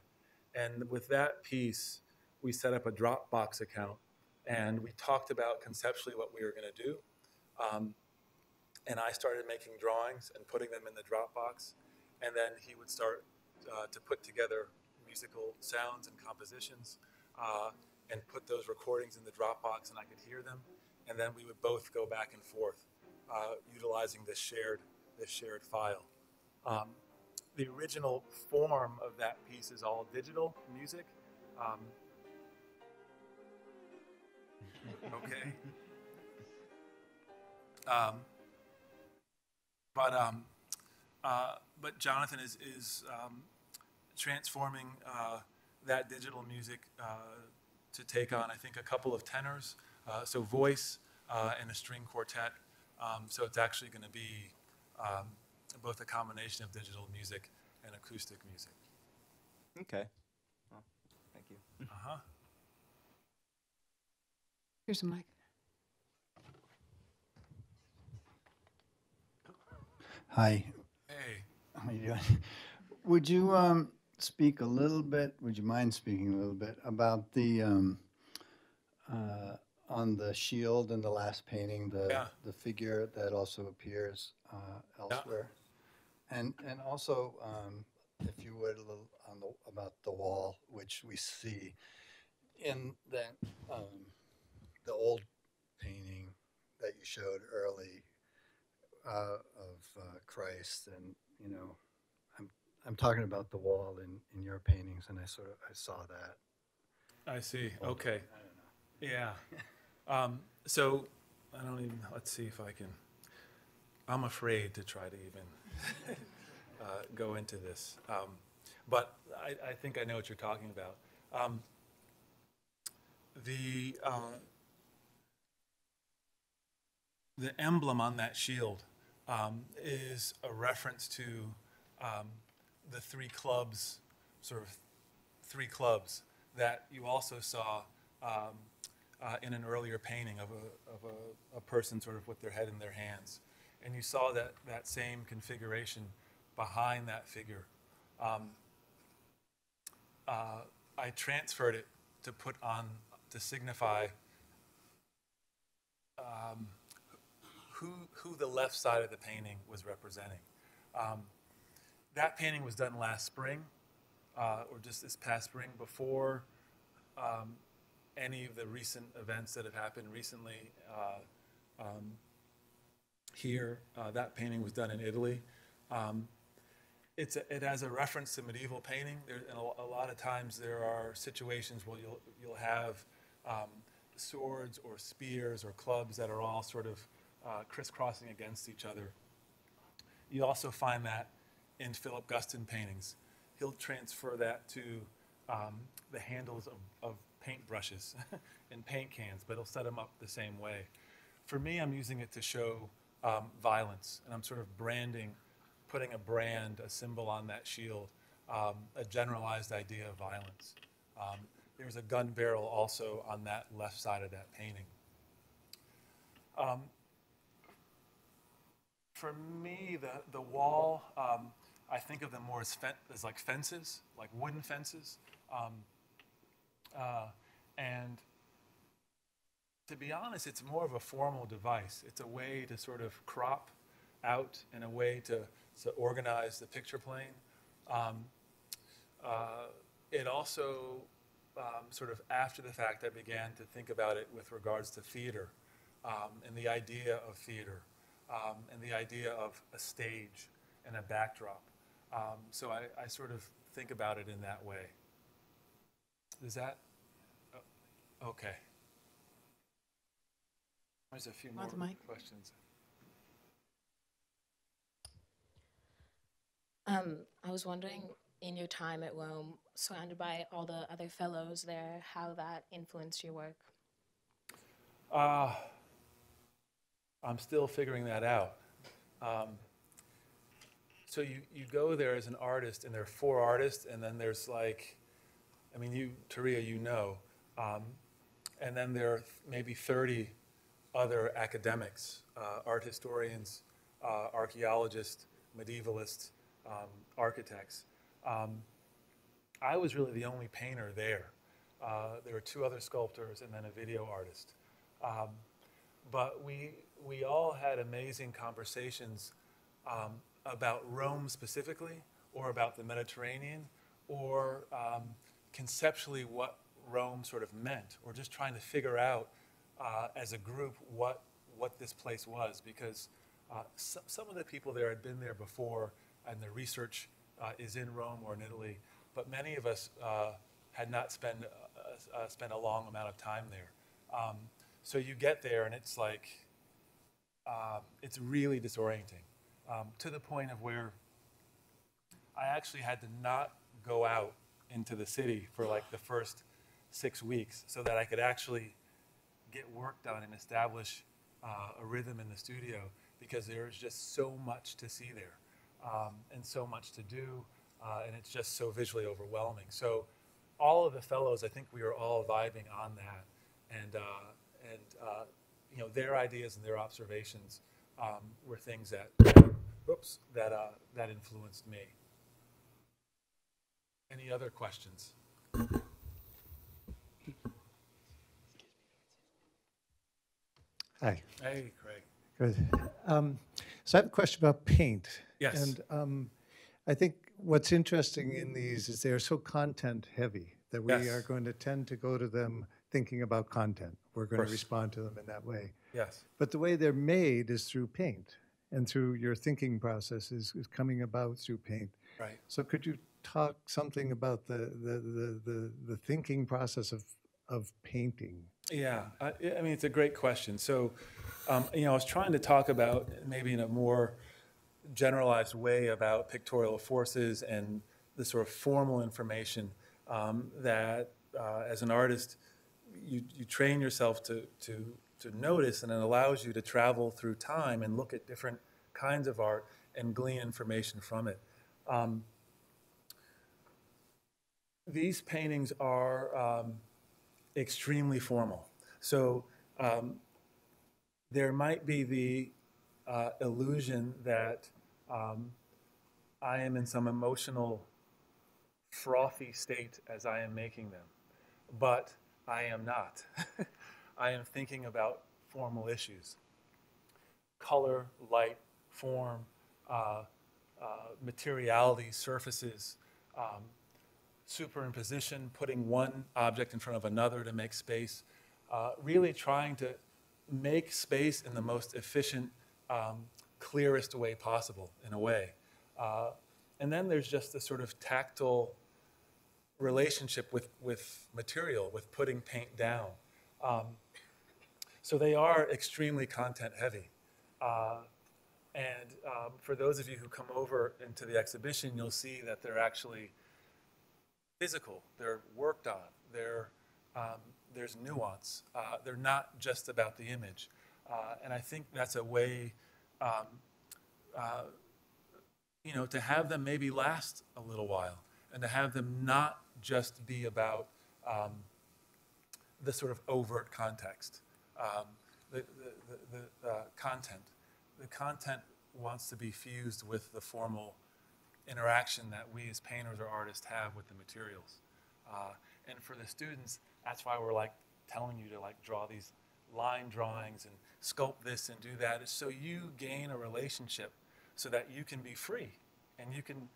[SPEAKER 2] And with that piece, we set up a Dropbox account and we talked about conceptually what we were going to do. Um, and I started making drawings and putting them in the Dropbox. And then he would start uh, to put together musical sounds and compositions uh, and put those recordings in the Dropbox, and I could hear them. And then we would both go back and forth, uh, utilizing this shared this shared file. Um, the original form of that piece is all digital music. Um, [laughs] okay. Um, but um, uh, but Jonathan is is um, transforming uh, that digital music uh, to take on, I think, a couple of tenors, uh, so voice uh, and a string quartet. Um, so it's actually going to be um, both a combination of digital music and acoustic music.
[SPEAKER 3] Okay. Well, thank you.
[SPEAKER 2] Uh huh.
[SPEAKER 1] Here's a mic.
[SPEAKER 4] Hi,
[SPEAKER 2] Hey.
[SPEAKER 4] how are you doing? Would you um, speak a little bit, would you mind speaking a little bit about the, um, uh, on the shield in the last painting, the,
[SPEAKER 2] Yeah.
[SPEAKER 4] the figure that also appears uh, elsewhere? And, and also, um, if you would, a little on the, about the wall, which we see in that, um, the old painting that you showed early uh, of uh, Christ, and you know, I'm talking about the wall in in your paintings, and I sort of I saw that.
[SPEAKER 2] I see. Okay. Yeah. Um, so I don't even. Let's see if I can. I'm afraid to try to even [laughs] uh, go into this, um, but I, I think I know what you're talking about. Um, the uh, the emblem on that shield um, is a reference to um, the three clubs, sort of three clubs that you also saw um, uh, in an earlier painting of, a, of a, a person sort of with their head in their hands. And you saw that, that same configuration behind that figure. Um, uh, I transferred it to put on, to signify um, who, who the left side of the painting was representing. Um, that painting was done last spring, uh, or just this past spring, before um, any of the recent events that have happened recently uh, um, here. Uh, that painting was done in Italy. Um, it's a, it has a reference to medieval painting. There, and a, a lot of times there are situations where you'll you'll have um, swords or spears or clubs that are all sort of uh, crisscrossing against each other. You also find that in Philip Guston paintings. He'll transfer that to um, the handles of, of paint brushes [laughs] and paint cans, but he'll set them up the same way. For me, I'm using it to show um, violence, and I'm sort of branding, putting a brand, a symbol on that shield, um, a generalized idea of violence. Um, there's a gun barrel also on that left side of that painting. Um, for me, the, the wall, um, I think of them more as, as like fences, like wooden fences. Um, uh, and to be honest, it's more of a formal device. It's a way to sort of crop out and a way to, to organize the picture plane. Um, uh, it also, um, sort of after the fact, I began to think about it with regards to theater um, and the idea of theater um, and the idea of a stage and a backdrop. Um, so I, I sort of think about it in that way. Is that oh, okay? There's a few more
[SPEAKER 1] Want the
[SPEAKER 2] questions.
[SPEAKER 5] Um, I was wondering, in your time at Rome, surrounded by all the other fellows there, how that influenced your work.
[SPEAKER 2] Uh, I'm still figuring that out. Um, so you, you go there as an artist, and there are four artists, and then there's like, I mean, you, Taria, you know, um, and then there are maybe 30 other academics, uh, art historians, uh, archaeologists, medievalists, um, architects. Um, I was really the only painter there. Uh, there were two other sculptors and then a video artist. Um, but we, we all had amazing conversations um, about Rome specifically, or about the Mediterranean, or um, conceptually what Rome sort of meant, or just trying to figure out uh, as a group what, what this place was. Because uh, some, some of the people there had been there before, and the research uh, is in Rome or in Italy, but many of us uh, had not spent, uh, uh, spent a long amount of time there. Um, so you get there, and it's like, uh, it's really disorienting um, to the point of where I actually had to not go out into the city for like the first six weeks so that I could actually get work done and establish uh, a rhythm in the studio because there is just so much to see there um, and so much to do, uh, and it's just so visually overwhelming. So, all of the fellows, I think we are all vibing on that, and uh, and uh, you know their ideas and their observations um, were things that, oops, that uh, that influenced me. Any other questions?
[SPEAKER 6] Hi,
[SPEAKER 2] Hey, Craig.
[SPEAKER 6] good. Um, So I have a question about paint.
[SPEAKER 2] Yes.
[SPEAKER 6] And um, I think what's interesting in these is they're so content heavy that we
[SPEAKER 2] Yes.
[SPEAKER 6] are going to tend to go to them thinking about content. We're going to respond to them in that way.
[SPEAKER 2] Yes.
[SPEAKER 6] But the way they're made is through paint and through your thinking process is, is coming about through paint.
[SPEAKER 2] Right.
[SPEAKER 6] So could you talk something about the, the, the, the, the thinking process of, of painting?
[SPEAKER 2] Yeah, I, I mean, it's a great question. So, um, you know, I was trying to talk about maybe in a more generalized way about pictorial forces and the sort of formal information um, that, uh, as an artist, you, you train yourself to, to, to notice, and it allows you to travel through time and look at different kinds of art and glean information from it. Um, these paintings are um, extremely formal. So um, there might be the uh, illusion that um, I am in some emotional, frothy state as I am making them, but I am not. [laughs] I am thinking about formal issues color, light, form, uh, uh, materiality, surfaces, um, superimposition, putting one object in front of another to make space, uh, really trying to make space in the most efficient, um, clearest way possible, in a way. Uh, and then there's just the sort of tactile relationship with, with material, with putting paint down. Um, so they are extremely content heavy. Uh, and um, for those of you who come over into the exhibition, you'll see that they're actually physical. They're worked on. They're, um, there's nuance. Uh, they're not just about the image. Uh, and I think that's a way, um, uh, you know, to have them maybe last a little while and to have them not just be about um, the sort of overt context, um, the, the, the, the uh, content. The content wants to be fused with the formal interaction that we as painters or artists have with the materials. Uh, and for the students, that's why we're like telling you to like draw these line drawings and sculpt this and do that, is so you gain a relationship so that you can be free and you can,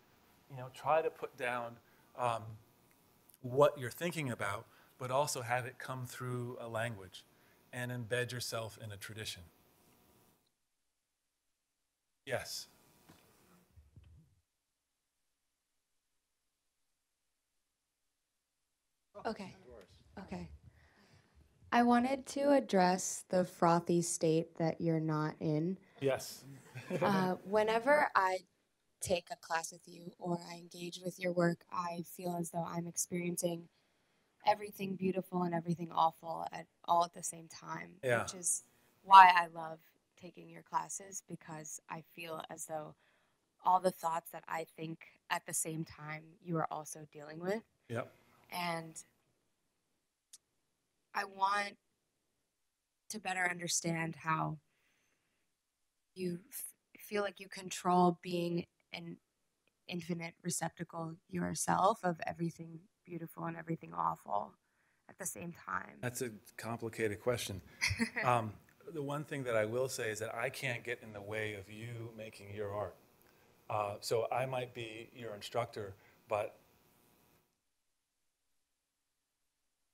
[SPEAKER 2] you know, try to put down um, what you're thinking about, but also have it come through a language and embed yourself in a tradition. Yes.
[SPEAKER 7] Okay. Okay. I wanted to address the frothy state that you're not in.
[SPEAKER 2] Yes. [laughs]
[SPEAKER 7] Uh, whenever I take a class with you or I engage with your work, I feel as though I'm experiencing everything beautiful and everything awful at all at the same time,
[SPEAKER 2] Yeah.
[SPEAKER 7] which is why I love taking your classes because I feel as though all the thoughts that I think at the same time you are also dealing with.
[SPEAKER 2] Yep.
[SPEAKER 7] And I want to better understand how you f- feel like you control being an infinite receptacle yourself of everything beautiful and everything awful at the same time.
[SPEAKER 2] That's a complicated question. [laughs] um, the one thing that I will say is that I can't get in the way of you making your art. Uh, so I might be your instructor, but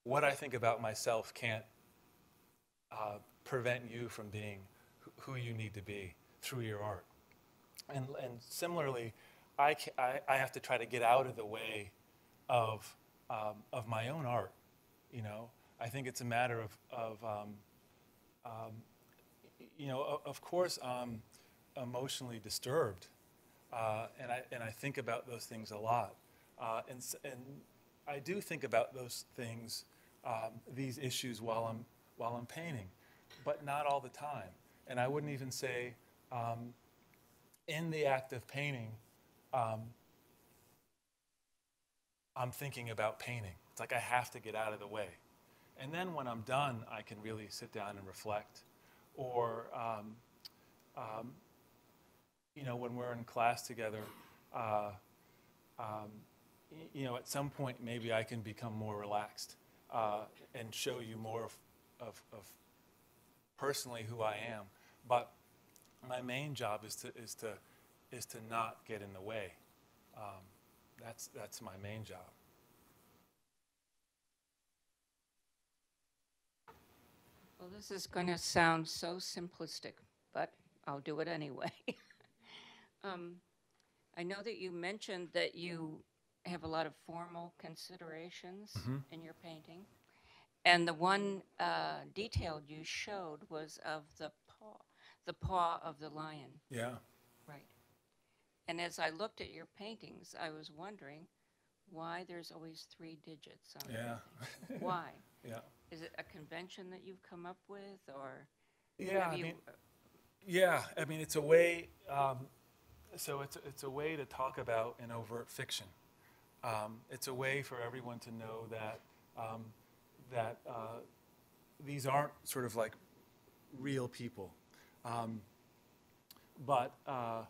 [SPEAKER 2] what I think about myself can't uh, prevent you from being who you need to be through your art. And, and similarly, I, ca- I, I have to try to get out of the way of, um, of my own art. You know, I think it's a matter of, of um, um, you know, of course, I'm emotionally disturbed, uh, and I and I think about those things a lot, uh, and and I do think about those things, um, these issues while I'm while I'm painting, but not all the time. And I wouldn't even say um, in the act of painting, um, I'm thinking about painting. It's like I have to get out of the way. And then when I'm done, I can really sit down and reflect. Or, um, um, you know, when we're in class together, uh, um, you know, at some point maybe I can become more relaxed uh, and show you more of, of, of personally who I am. But my main job is to, is to, is to not get in the way. Um, that's, that's my main job.
[SPEAKER 8] Well, this is going to sound so simplistic, but I'll do it anyway. [laughs] um, I know that you mentioned that you have a lot of formal considerations in your painting. And the one uh, detail you showed was of the paw, the paw of the lion.
[SPEAKER 2] Yeah.
[SPEAKER 8] And as I looked at your paintings, I was wondering why there's always three digits on
[SPEAKER 2] Yeah. [laughs]
[SPEAKER 8] Why?
[SPEAKER 2] yeah.
[SPEAKER 8] Is it a convention that you've come up with, or
[SPEAKER 2] Yeah,
[SPEAKER 8] have
[SPEAKER 2] I
[SPEAKER 8] you-
[SPEAKER 2] mean, yeah, I mean, it's a way, um, so it's, it's a way to talk about an overt fiction. Um, it's a way for everyone to know that, um, that uh, these aren't sort of like real people. Um, but uh,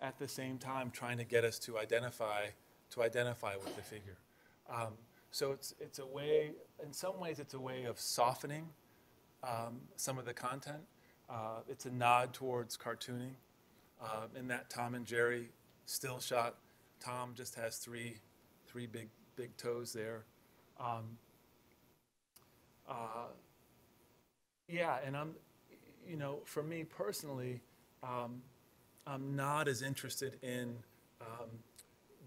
[SPEAKER 2] at the same time, trying to get us to identify, to identify with the figure. Um, so it's, it's a way, in some ways, it's a way of softening um, some of the content. Uh, it's a nod towards cartooning uh, in that Tom and Jerry still shot. Tom just has three, three big, big toes there. Um, uh, yeah, and I'm, you know, for me personally, um, I'm not as interested in um,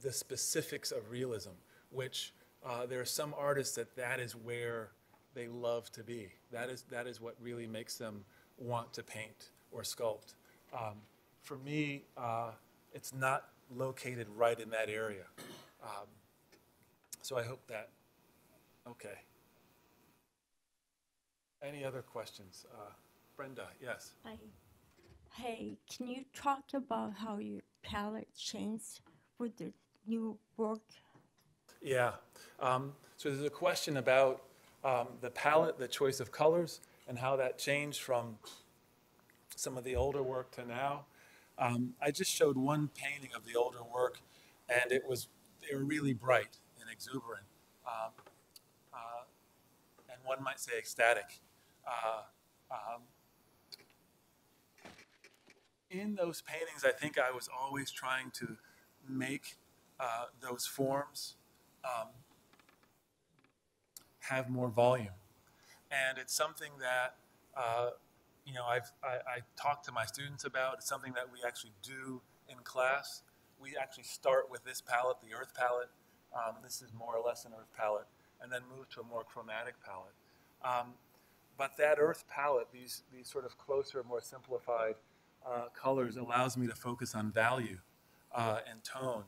[SPEAKER 2] the specifics of realism, which uh, there are some artists that that is where they love to be. That is that is what really makes them want to paint or sculpt. Um, for me, uh, it's not located right in that area. Um, so I hope that. Okay. Any other questions? Uh, Brenda, yes.
[SPEAKER 9] Hi. Hey, can you talk about how your palette changed with the new work?
[SPEAKER 2] Yeah. Um, so there's a question about um, the palette, the choice of colors, and how that changed from some of the older work to now. Um, I just showed one painting of the older work, and it was they were really bright and exuberant, um, uh, and one might say ecstatic. Uh, um, in those paintings, I think I was always trying to make uh, those forms um, have more volume. And it's something that, uh, you know, I've, I, I talk to my students about. It's something that we actually do in class. We actually start with this palette, the earth palette. Um, this is more or less an earth palette, and then move to a more chromatic palette. Um, but that earth palette, these, these sort of closer, more simplified uh, colors, allows me to focus on value uh, and tone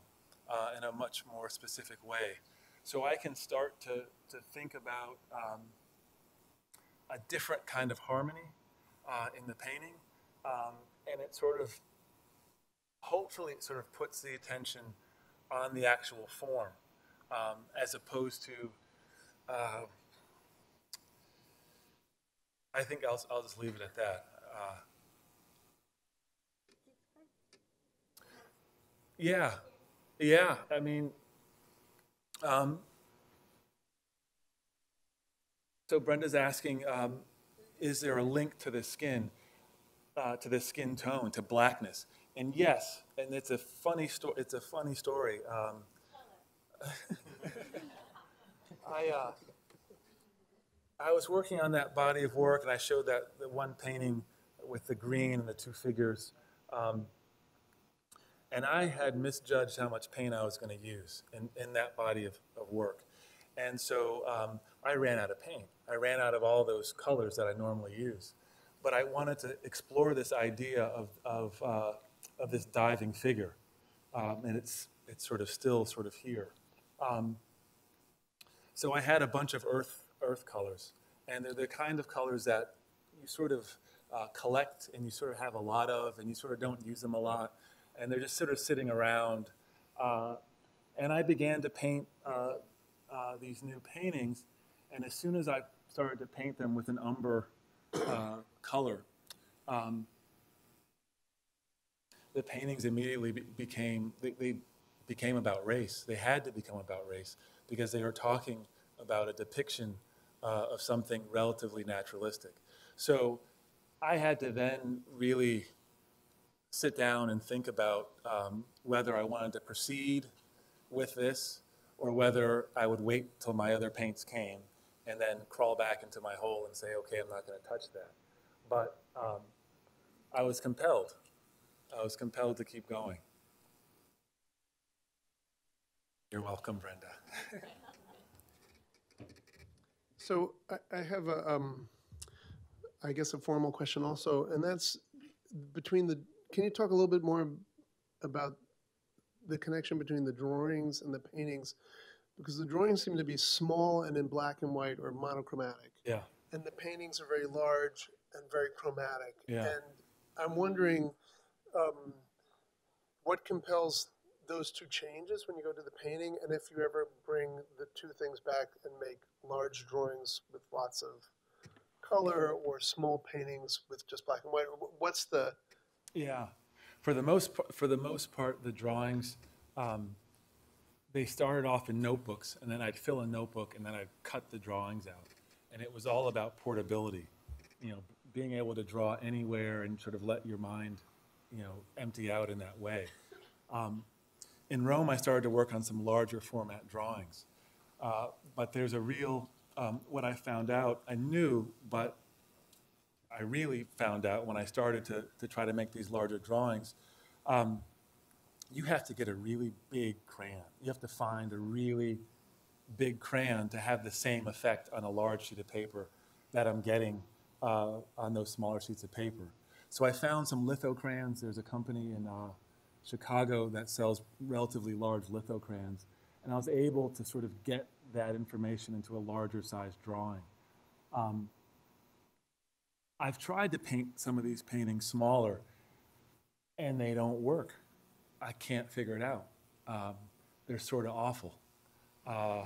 [SPEAKER 2] uh, in a much more specific way. So I can start to, to think about um, a different kind of harmony uh, in the painting, um, and it sort of, hopefully, it sort of puts the attention on the actual form um, as opposed to. Uh, I think I'll, I'll just leave it at that. Yeah, yeah. I mean, um, so Brenda's asking, um, is there a link to the skin, uh, to the skin tone, to blackness? And yes, and it's a funny story. It's a funny story. Um, [laughs] I. Uh, I was working on that body of work, and I showed that the one painting with the green and the two figures. Um, and I had misjudged how much paint I was going to use in, in that body of, of work. And so um, I ran out of paint. I ran out of all those colors that I normally use. But I wanted to explore this idea of, of, uh, of this diving figure. Um, and it's, it's sort of still sort of here. Um, so I had a bunch of earth earth colors. And they're the kind of colors that you sort of uh, collect and you sort of have a lot of, and you sort of don't use them a lot. And they're just sort of sitting around. Uh, and I began to paint uh, uh these new paintings. And as soon as I started to paint them with an umber uh, color, um, the paintings immediately be- became they, they became about race. They had to become about race because they were talking about a depiction uh, of something relatively naturalistic. So I had to then really sit down and think about um, whether I wanted to proceed with this or whether I would wait till my other paints came and then crawl back into my hole and say, okay, I'm not going to touch that. But um, I was compelled. I was compelled to keep going. You're welcome, Brenda.
[SPEAKER 10] So I, I have a, um, I guess a formal question also, and that's between the, can you talk a little bit more about the connection between the drawings and the paintings? Because the drawings seem to be small and in black and white or monochromatic.
[SPEAKER 2] Yeah.
[SPEAKER 10] And the paintings are very large and very chromatic.
[SPEAKER 2] Yeah.
[SPEAKER 10] And I'm wondering um, what compels those two changes when you go to the painting, and if you ever bring the two things back and make large drawings with lots of color or small paintings with just black and white, what's the
[SPEAKER 2] Yeah, for the most for the most part, the drawings um, they started off in notebooks, and then I'd fill a notebook, and then I'd cut the drawings out, and it was all about portability, you know, being able to draw anywhere and sort of let your mind, you know, empty out in that way. Um, in Rome, I started to work on some larger format drawings. Uh, but there's a real, um, what I found out, I knew, but I really found out when I started to, to try to make these larger drawings, um, you have to get a really big crayon. You have to find a really big crayon to have the same effect on a large sheet of paper that I'm getting uh, on those smaller sheets of paper. So I found some litho crayons. There's a company in uh, Chicago that sells relatively large litho crayons, and I was able to sort of get that information into a larger size drawing. Um, I've tried to paint some of these paintings smaller, and they don't work. I can't figure it out. Um, they're sort of awful. Uh,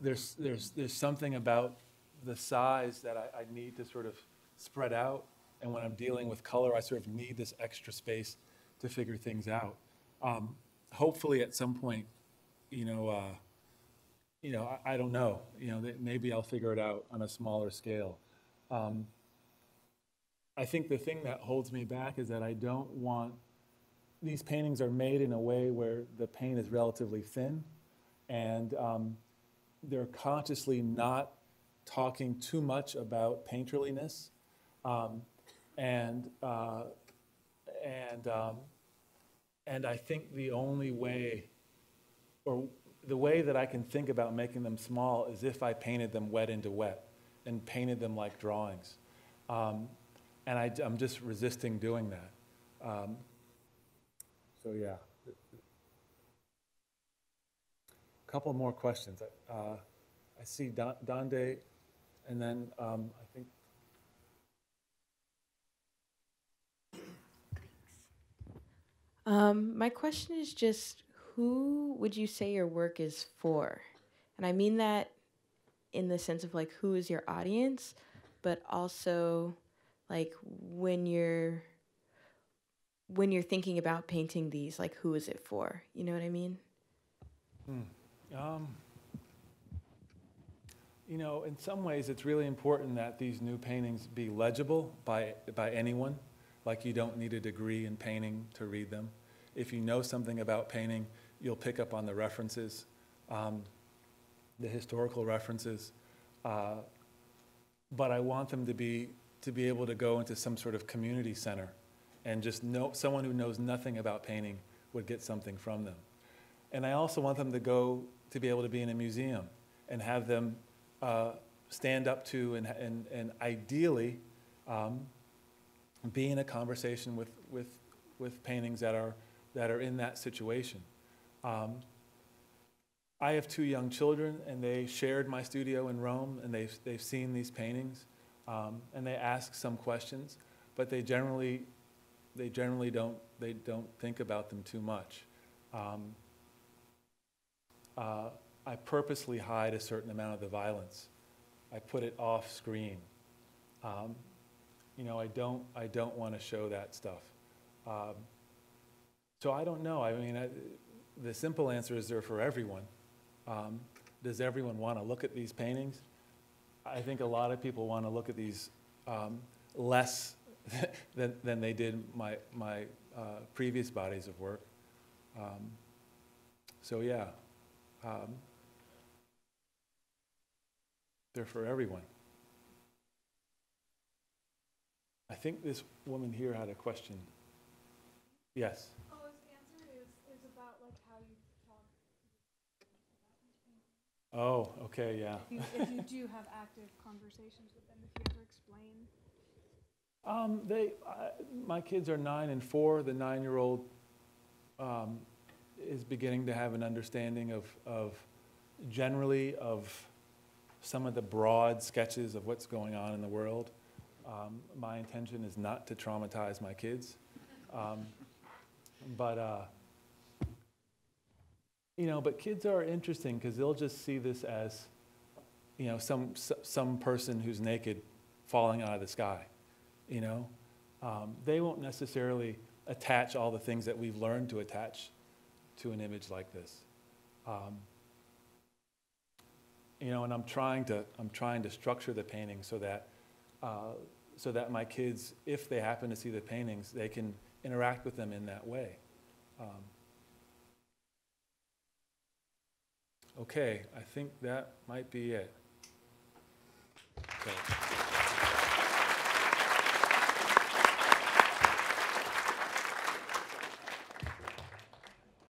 [SPEAKER 2] there's, there's, there's something about the size that I, I need to sort of spread out, and when I'm dealing with color, I sort of need this extra space to figure things out. Um, hopefully, at some point, you know, uh, you know, I, I don't know. You know, maybe I'll figure it out on a smaller scale. Um, I think the thing that holds me back is that I don't want these paintings are made in a way where the paint is relatively thin, and um, they're consciously not talking too much about painterliness, um, and uh, and um, and I think the only way, or the way that I can think about making them small is if I painted them wet into wet, and painted them like drawings, um, and I, am just resisting doing that. Um, so yeah. A couple more questions. Uh, I see Don, Donde, and then um, I think
[SPEAKER 11] Um, my question is just who would you say your work is for? And I mean that in the sense of like who is your audience, but also like when you're when you're thinking about painting these, like who is it for? You know what I mean?
[SPEAKER 2] Hmm. Um, you know, in some ways, it's really important that these new paintings be legible by by anyone. Like you don't need a degree in painting to read them. If you know something about painting, you'll pick up on the references, um, the historical references. Uh, but I want them to be to be able to go into some sort of community center and just know someone who knows nothing about painting would get something from them. And I also want them to go to be able to be in a museum and have them uh, stand up to and, and, and ideally um, be in a conversation with, with, with paintings that are, that are in that situation. Um, I have two young children, and they shared my studio in Rome, and they've, they've seen these paintings, um, and they ask some questions, but they generally, they generally don't, they don't think about them too much. Um, uh, I purposely hide a certain amount of the violence. I put it off screen. Um, you know, I don't, I don't want to show that stuff. Um, so I don't know. I mean, I, the simple answer is they're for everyone. Um, does everyone want to look at these paintings? I think a lot of people want to look at these um, less [laughs] than, than they did my, my uh, previous bodies of work. Um, so yeah, um, they're for everyone. I think this woman here had a question. Yes.
[SPEAKER 12] Oh, his answer is, is about like how you talk.
[SPEAKER 2] Oh, okay, yeah.
[SPEAKER 12] If you, if you do have active conversations with them, if you ever explain.
[SPEAKER 2] Um, they, uh, my kids are nine and four. The nine-year-old um, is beginning to have an understanding of, of generally of some of the broad sketches of what's going on in the world. Um, my intention is not to traumatize my kids. Um, but, uh, you know, but kids are interesting because they'll just see this as, you know, some, some person who's naked falling out of the sky, you know? Um, they won't necessarily attach all the things that we've learned to attach to an image like this. Um, you know, and I'm trying to, I'm trying to structure the painting so that uh, so that my kids, if they happen to see the paintings, they can interact with them in that way. Um, Okay, I think that might be it. Okay.